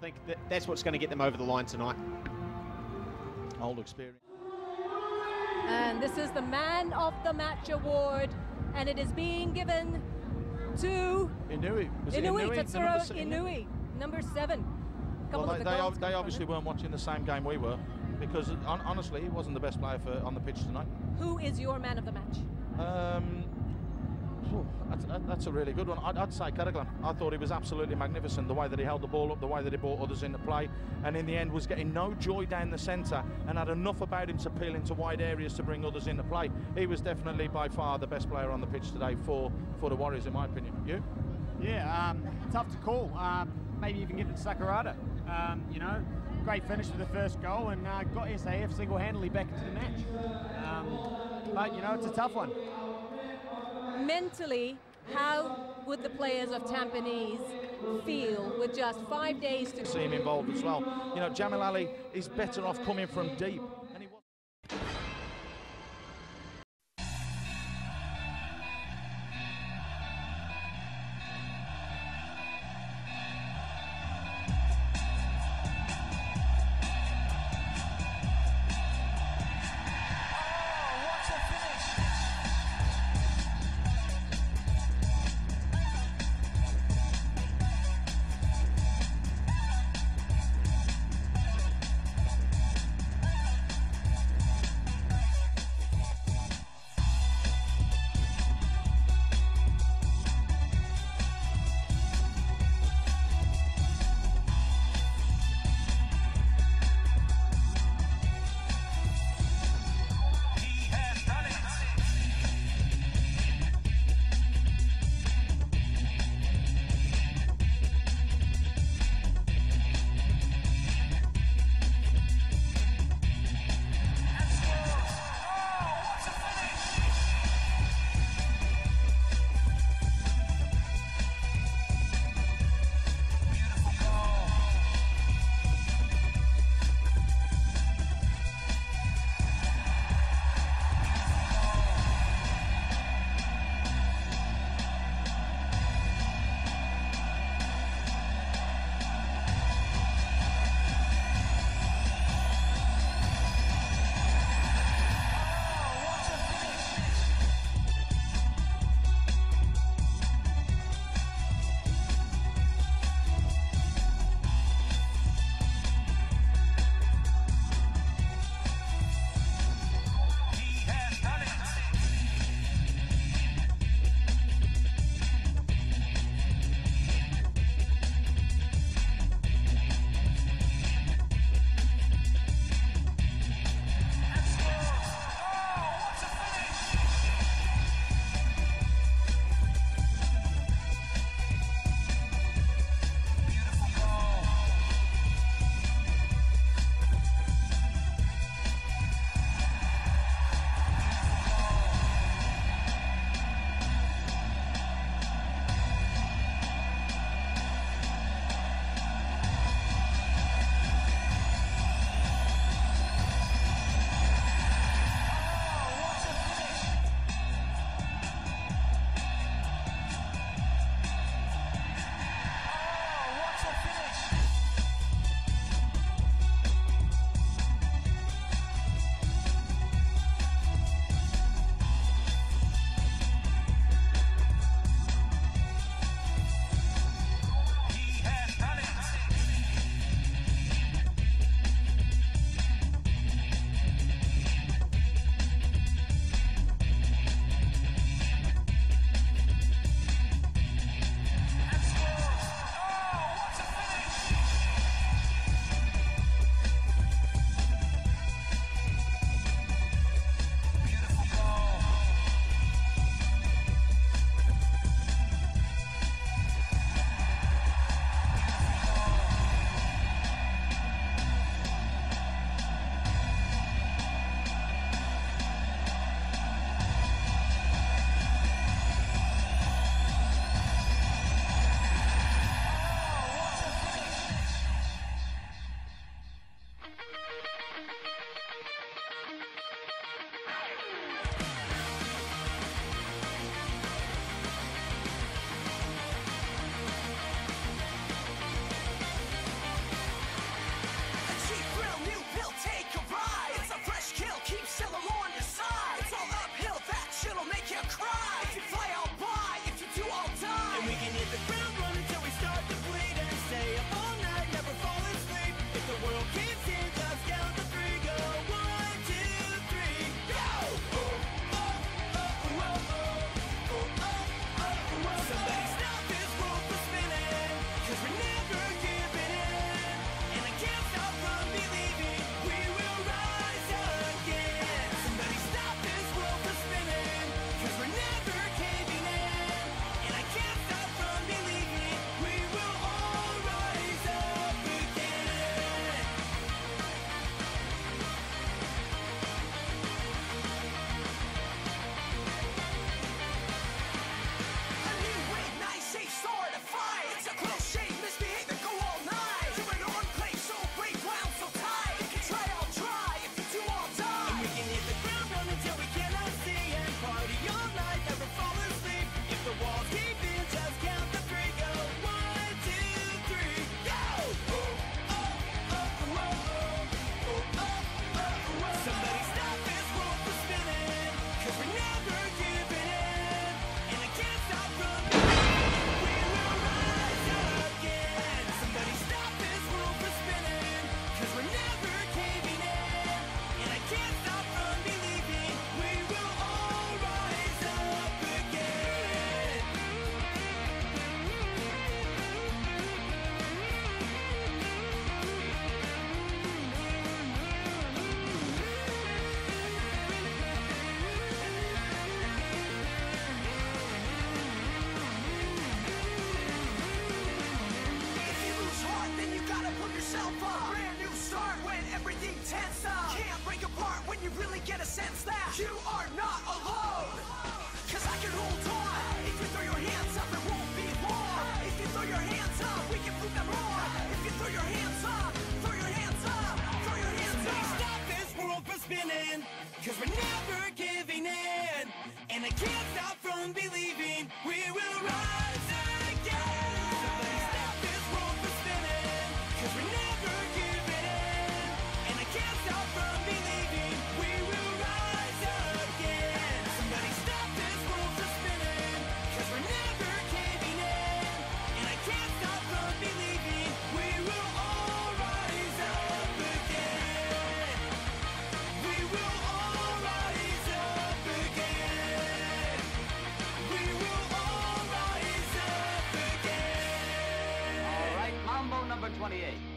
think that that's what's going to get them over the line tonight. Old experience. And this is the Man of the Match award, and it is being given to Inui. Was it Inui, Inui? Tatsuro number se- Inui, number seven. Well, they, the they, ob- they obviously weren't watching the same game we were because hon- honestly, he wasn't the best player for, on the pitch tonight. Who is your man of the match? Um, phew, that's, that's a really good one. I'd, I'd say Kerrigan. I thought he was absolutely magnificent. The way that he held the ball up, the way that he brought others into play, and in the end was getting no joy down the centre and had enough about him to peel into wide areas to bring others into play. He was definitely by far the best player on the pitch today for, for the Warriors, in my opinion. You? Yeah, um, tough to call. Um, maybe even give it to Sakurada. Um, you know, great finish for the first goal and uh, got SAF single-handedly back into the match. Um, but you know, it's a tough one. Mentally, how would the players of Tampines feel with just five days to See him involved as well. You know, Jamil Ali is better off coming from deep. spinning, cause we're never giving in, and I can't stop from believing we will rise. 28.